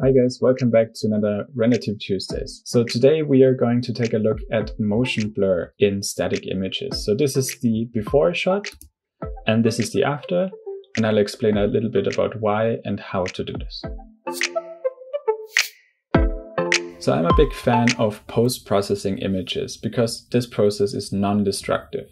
Hi guys, welcome back to another Render Tip Tuesdays. So today we are going to take a look at motion blur in static images. So this is the before shot and this is the after and I'll explain a little bit about why and how to do this. So I'm a big fan of post-processing images because this process is non-destructive.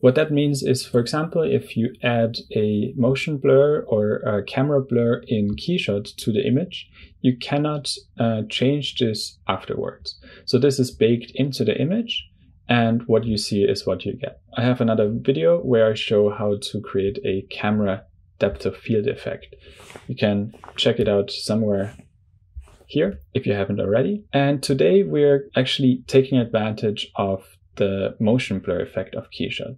What that means is, for example, if you add a motion blur or a camera blur in Keyshot to the image, you cannot uh, change this afterwards. So this is baked into the image and what you see is what you get. I have another video where I show how to create a camera depth of field effect. You can check it out somewhere here if you haven't already. And today we're actually taking advantage of the motion blur effect of Keyshot.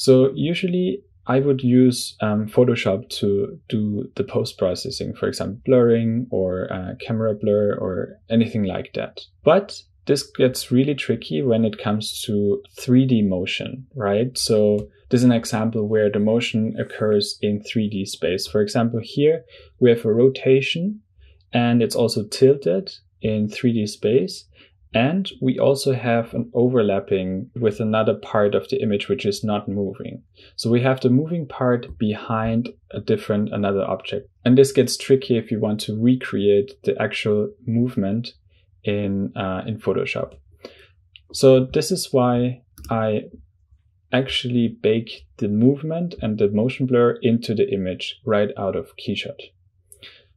So usually I would use um, Photoshop to do the post processing, for example, blurring or uh, camera blur or anything like that. But this gets really tricky when it comes to 3D motion, right? So this is an example where the motion occurs in 3D space. For example, here we have a rotation and it's also tilted in 3D space. And we also have an overlapping with another part of the image which is not moving. So we have the moving part behind a different another object. And this gets tricky if you want to recreate the actual movement in uh, in Photoshop. So this is why I actually bake the movement and the motion blur into the image right out of Keyshot.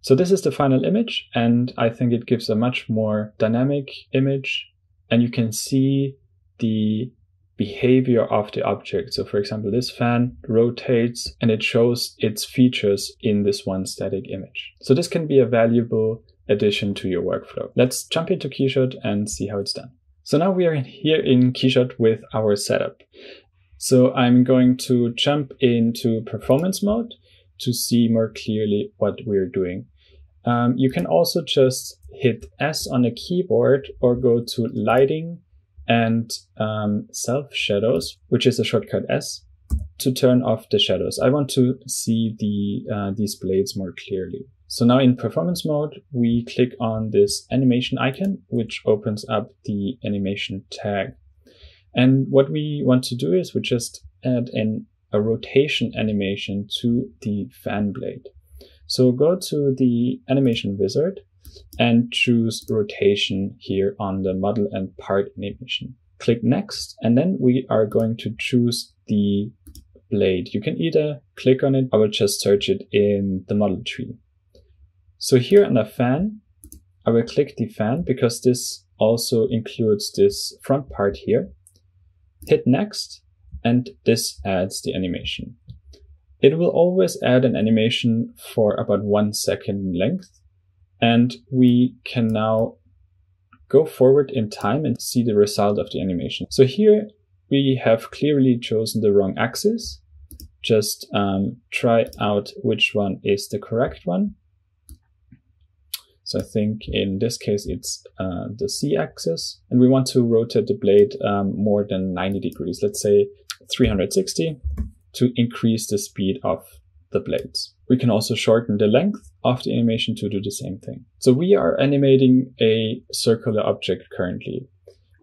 So this is the final image, and I think it gives a much more dynamic image, and you can see the behavior of the object. So for example, this fan rotates and it shows its features in this one static image. So this can be a valuable addition to your workflow. Let's jump into Keyshot and see how it's done. So now we are here in Keyshot with our setup. So I'm going to jump into performance mode to see more clearly what we're doing. Um, you can also just hit S on the keyboard or go to lighting and um, self shadows, which is a shortcut S to turn off the shadows. I want to see the uh, these blades more clearly. So now in performance mode, we click on this animation icon, which opens up the animation tag. And what we want to do is we just add an, a rotation animation to the fan blade. So go to the animation wizard and choose rotation here on the model and part animation. Click next, and then we are going to choose the blade. You can either click on it, I will just search it in the model tree. So here on the fan, I will click the fan because this also includes this front part here. Hit next, and this adds the animation. It will always add an animation for about one second in length. And we can now go forward in time and see the result of the animation. So here we have clearly chosen the wrong axis. Just um, try out which one is the correct one. So I think in this case, it's uh, the Z axis and we want to rotate the blade um, more than 90 degrees. Let's say 360 to increase the speed of the blades. We can also shorten the length of the animation to do the same thing. So we are animating a circular object currently.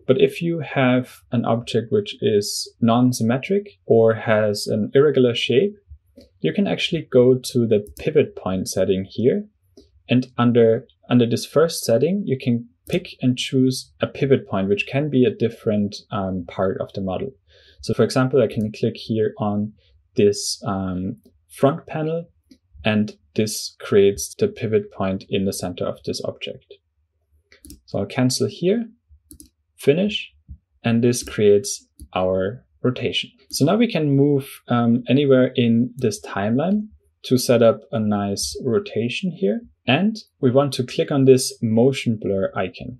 But if you have an object which is non-symmetric or has an irregular shape, you can actually go to the pivot point setting here. And under, under this first setting, you can pick and choose a pivot point, which can be a different um, part of the model. So for example, I can click here on this um, front panel and this creates the pivot point in the center of this object. So I'll cancel here, finish, and this creates our rotation. So now we can move um, anywhere in this timeline to set up a nice rotation here. And we want to click on this motion blur icon.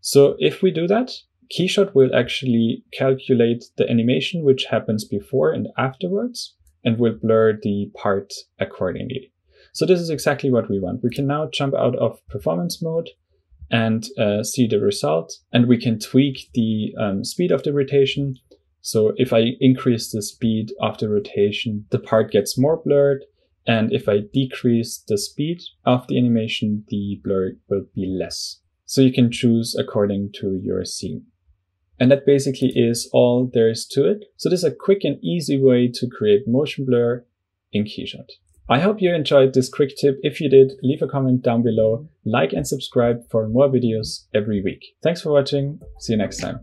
So if we do that, Keyshot will actually calculate the animation which happens before and afterwards and will blur the part accordingly. So this is exactly what we want. We can now jump out of performance mode and uh, see the result and we can tweak the um, speed of the rotation. So if I increase the speed of the rotation, the part gets more blurred And if I decrease the speed of the animation, the blur will be less. So you can choose according to your scene. And that basically is all there is to it. So this is a quick and easy way to create motion blur in Keyshot. I hope you enjoyed this quick tip. If you did, leave a comment down below, like and subscribe for more videos every week. Thanks for watching. See you next time.